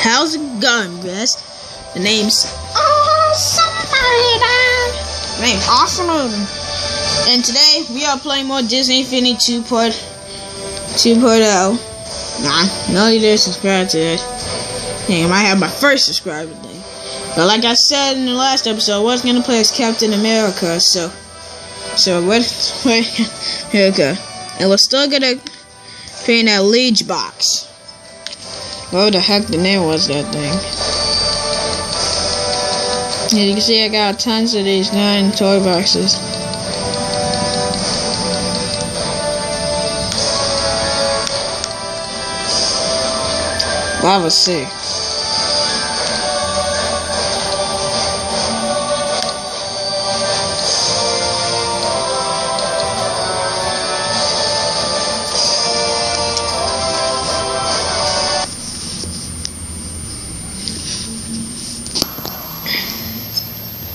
How's it going, guys? The name's Awesome Maiden. Name Awesome Maiden. And today we are playing more Disney Infinity 2.0. 2.0. Nah, no, you didn't subscribe to it. Yeah, I might have my first subscriber today. But like I said in the last episode, I was gonna play as Captain America, so so what America. And we're still gonna play in that ledge box. What the heck the name was that thing? As you can see I got tons of these nine toy boxes. Lava Sea.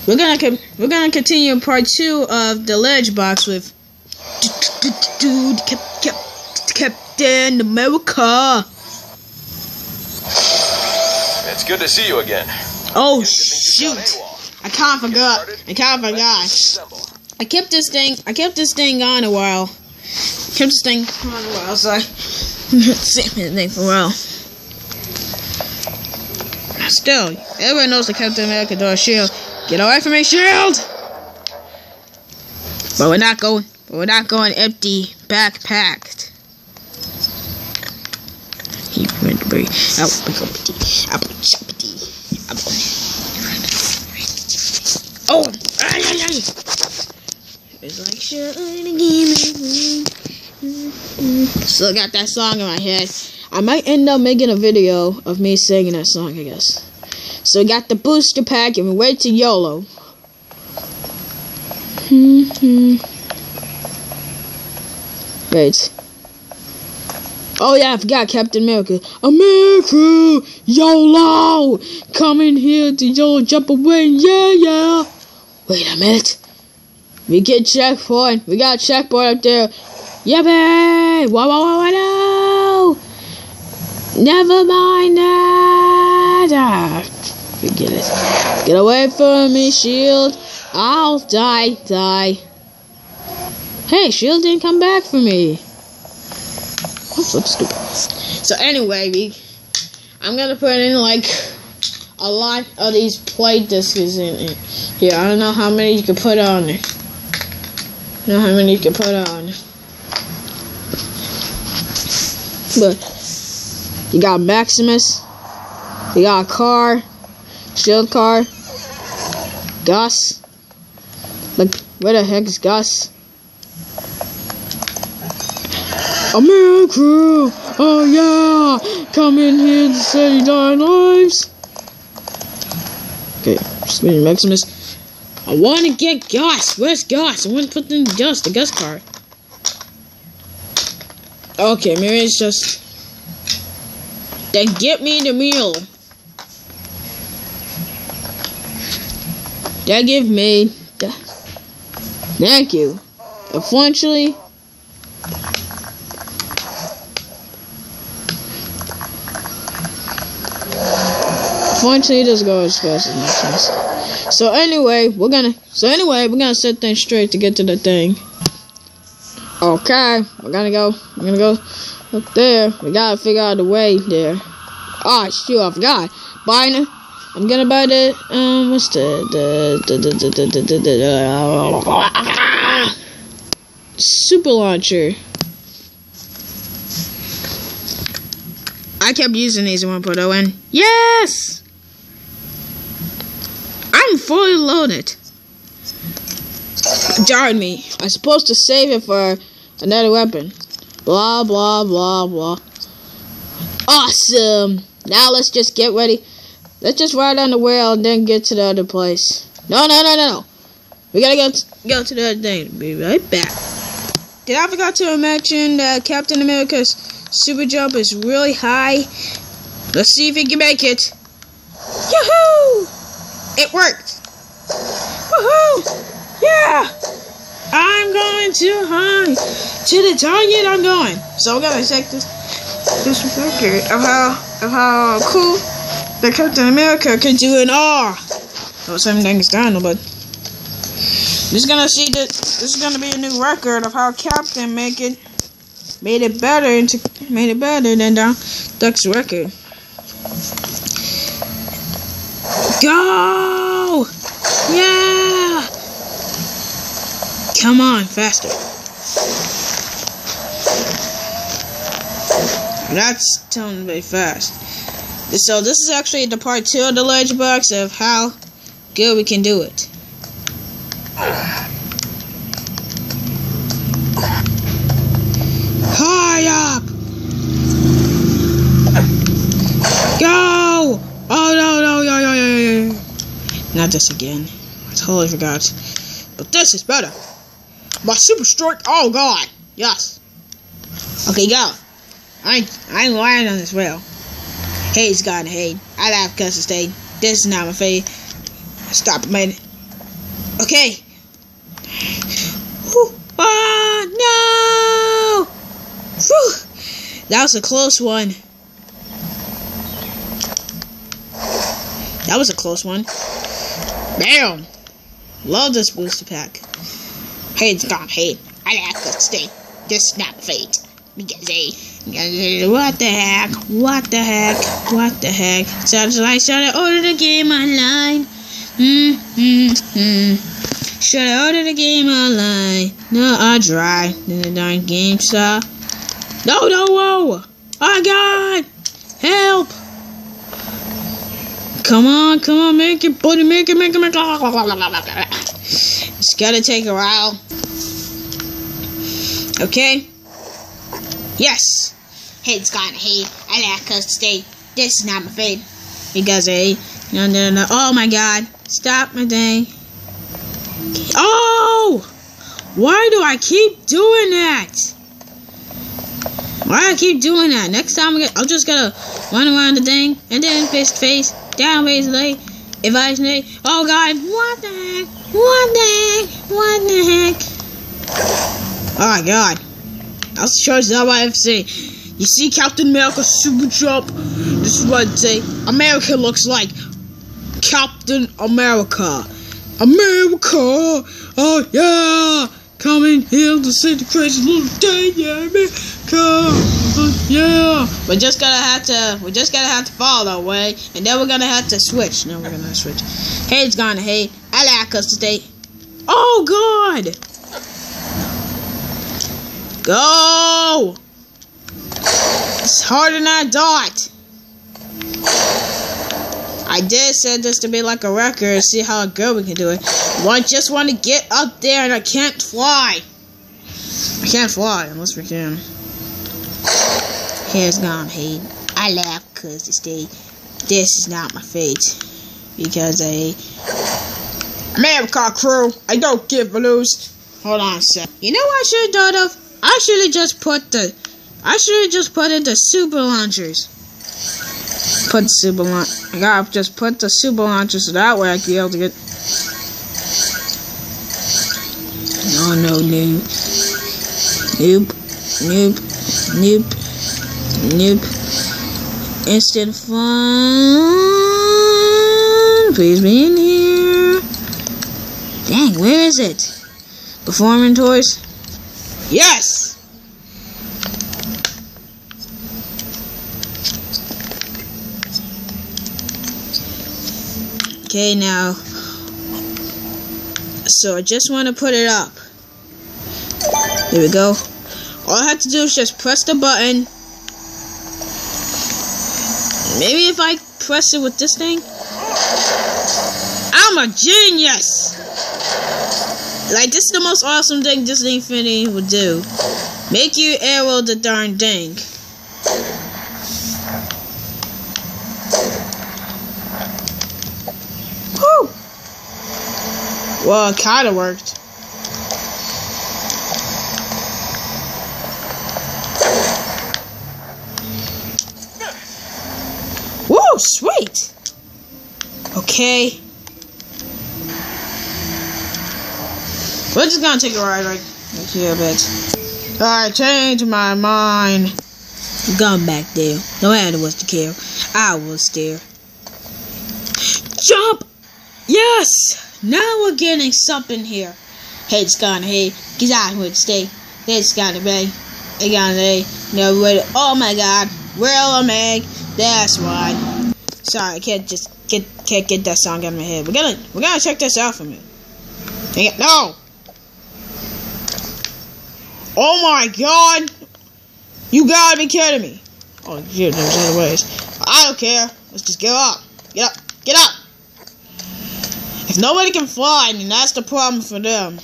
We're gonna we're gonna continue part two of the ledge box with dude Cap- Cap- Captain America. It's good to see you again. Oh Good to think you got shoot! I kind of forgot. I kind of forgot. I kept this thing. I kept this thing on a while. Kept this thing on a while. So I same thing for a while. Still, everyone knows the Captain America door shield. Get away from me, shield! But we're not going. We're not going empty, backpacked. He went to apple. Oh. It's like shining again. Still got that song in my head. I might end up making a video of me singing that song, I guess. So we got the booster pack and we wait to YOLO. Hmm. Wait. Oh yeah, I forgot Captain America. America! YOLO! Coming here to YOLO jump away, yeah, yeah! Wait a minute. We get checkpoint. We got checkpoint up there. Yippee! Whoa, whoa, whoa, whoa, no! Never mind that! Forget it. Get away from me, Shield. I'll die, die. Hey, Shield didn't come back for me. So stupid. So anyway, we, I'm gonna put in like a lot of these play discs in it. Here, I don't know how many you can put on it. I don't know how many you can put on. But you got Maximus, you got a Car, Shield Car, Gus. Like, where the heck is Gus? America! Oh yeah! Come in here to save nine lives! Okay, spinning Maximus. I want to get Gus. Where's Gus? I want to put in Gus, the Gus car. Okay, maybe it's just. Then get me the meal. That give me. Thank you. Unfortunately. Unfortunately, it doesn't go as fast as Maximus. So anyway, we're gonna. So anyway, we're gonna set things straight to get to the thing. Okay, we're gonna go. We're gonna go up there. We gotta figure out the way there. Ah, shoot, I forgot. Buying it. I'm gonna buy the um. What's the the the the the the, the, the, the uh, super launcher? I kept using these in 1.0 and yes, I'm fully loaded. Darn me! I'm supposed to save it for another weapon. Blah blah blah blah. Awesome! Now let's just get ready. Let's just ride on the wheel and then get to the other place. No, no, no, no, no. We gotta go, t- go to the other thing. Be right back. Did I forgot to mention that Captain America's super jump is really high? Let's see if he can make it. Yahoo! It worked. Woohoo! Yeah! I'm going too high. To the target I'm going. So we're gonna check this this record of how of how cool that Captain America could do an R. Oh, same thing's done, but this is gonna see that this is gonna be a new record of how Captain make it made it better into made it better than the Duck's record. Go! Yeah! Come on, faster. That's telling very fast. So this is actually the part two of the ledge box of how good we can do it. Hurry up! Go! Oh no no no no no no! Not this again. I totally forgot. But this is better. My super strike. Oh god. Yes. Okay, go. I I ain't lying on this rail. Hate's gone hate. I laugh cause stay. This is not my fate. Stop minute. Okay. Whew. Ah no! Whew. That was a close one. That was a close one. Bam! Love this booster pack. Hate's gone hate. I laugh cause stay. This is not fate. What the heck? What the heck? What the heck? Sounds like should I order the game online? Hmm, hmm, hmm. Should I order the game online? No, I'll try. Then the darn game stop. No, no, whoa! Oh God! Help! Come on, come on, make it, buddy, make it, make it, make it. It's gotta take a while. Okay? Yes! Head's gone hate. I lack us to stay. This is not my fate. Because I no no no oh my god. Stop my thing. Oh why do I keep doing that? Why do I keep doing that? Next time I'm just gonna run around the thing and then face to face, down leg. If I say, oh god, what the heck? What the heck? What the heck? Oh my god. I'll charge that FC. You see Captain America super jump? This is what I'd say. America looks like Captain America. America! Oh yeah! Coming here to see the crazy little day, yeah, America! Oh, yeah! We're just gonna have to, we're just gonna have to follow that way, and then we're gonna have to switch. No, we're gonna switch. Hey, it's gone, hey. I like us today. Oh god! Go! It's harder than I thought. I did set this to be like a record, see how a good we can do it. I just want to get up there and I can't fly. I can't fly unless we can. Hair's gone, hate. I laugh because this day, this is not my fate. Because I... America crew, I don't give a lose. Hold on a sec. You know what I should have thought of? I should have just put the I should have just put in the super launchers. Put super launch. I gotta just put the super launchers so that way I can be able to get. No, no, no. Nope. Nope. Nope. Nope. Instant fun. Please be in here. Dang, where is it? Performing toys? Yes! Okay, now, so I just want to put it up. There we go. All I have to do is just press the button. Maybe if I press it with this thing. I'm a genius! Like, this is the most awesome thing Disney Infinity would do. Make you arrow the darn thing. Well, it kind of worked. Whoa, sweet. Okay. We're just gonna take a ride right here bitch. bit. I changed my mind. Gone back there. No matter what's the care. I was stare. Jump! Yes! Now we're getting something here. Head's gone, hey. Get out would stay. Head's gonna be. It gonna be. No, wait. Oh my god. Real Meg. That's why. Sorry, I can't just get can't get that song out of my head. We're gonna we're gonna check this out for me. No! Oh my god! You gotta be kidding me. Oh, shit, there's other ways. I don't care. Let's just get up. Get up. Get up. If nobody can fly, then that's the problem for them.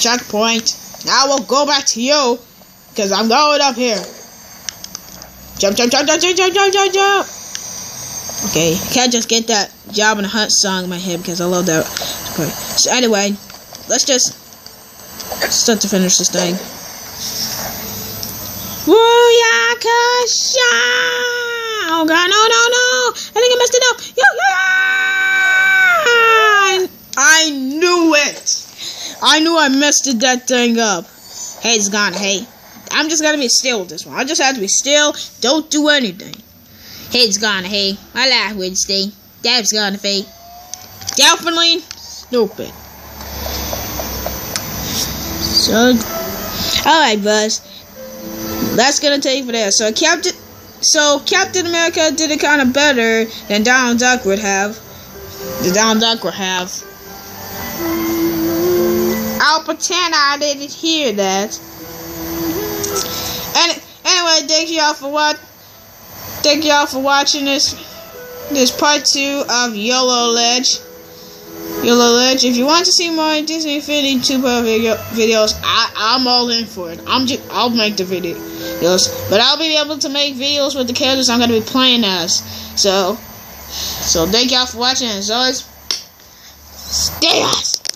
Checkpoint. Now we'll go back to you. Because I'm going up here. Jump, jump, jump, jump, jump, jump, jump, jump, jump. Okay, I can't just get that Job and Hunt song in my head because I love that. So anyway, let's just start to finish this thing. Booyakasha! Oh god, no, no, no! I think I messed it up! Yo, yo! I knew it! I knew I messed that thing up. Hey, it's gone. Hey, I'm just gonna be still with this one. I just have to be still. Don't do anything. Head's gone. Hey, I like Wednesday. Dab's gonna be definitely stupid. Alright, Buzz. That's gonna take for that. So Captain, so Captain America did it kind of better than Donald Duck would have. The Donald Duck would have. I'll pretend I didn't hear that. And anyway, thank y'all for what. Thank y'all for watching this. This part two of YOLO Ledge. YOLO Ledge. If you want to see more Disney Infinity 2 part oh video, videos, I, I'm all in for it. I'm just, I'll make the videos, but I'll be able to make videos with the characters I'm gonna be playing as. So, so thank y'all for watching. As always, stay us.